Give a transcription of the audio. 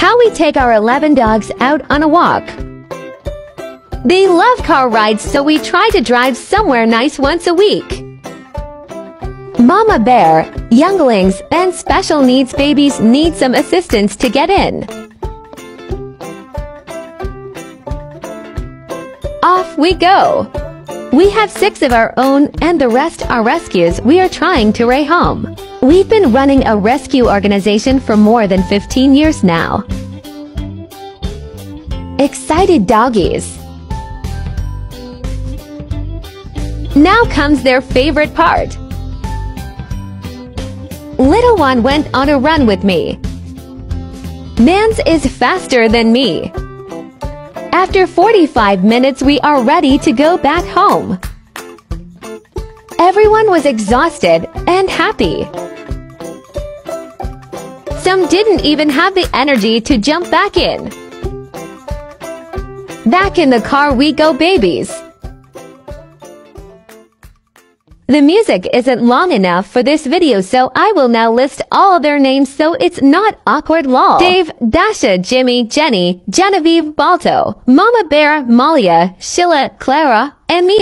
How we take our 11 dogs out on a walk. They love car rides, so we try to drive somewhere nice once a week. Mama Bear, younglings, and special needs babies need some assistance to get in. Off we go! We have six of our own and the rest are rescues we are trying to rehome. We've been running a rescue organization for more than 15 years now. Excited doggies. Now comes their favorite part. Little one went on a run with me. Mans is faster than me. After 45 minutes, we are ready to go back home. Everyone was exhausted and happy. Didn't even have the energy to jump back in. Back in the car we go babies. The music isn't long enough for this video so I will now list all their names so it's not awkward lol. Dave, Dasha, Jimmy, Jenny, Genevieve, Balto, Mama Bear, Malia, Sheila, Clara, and me.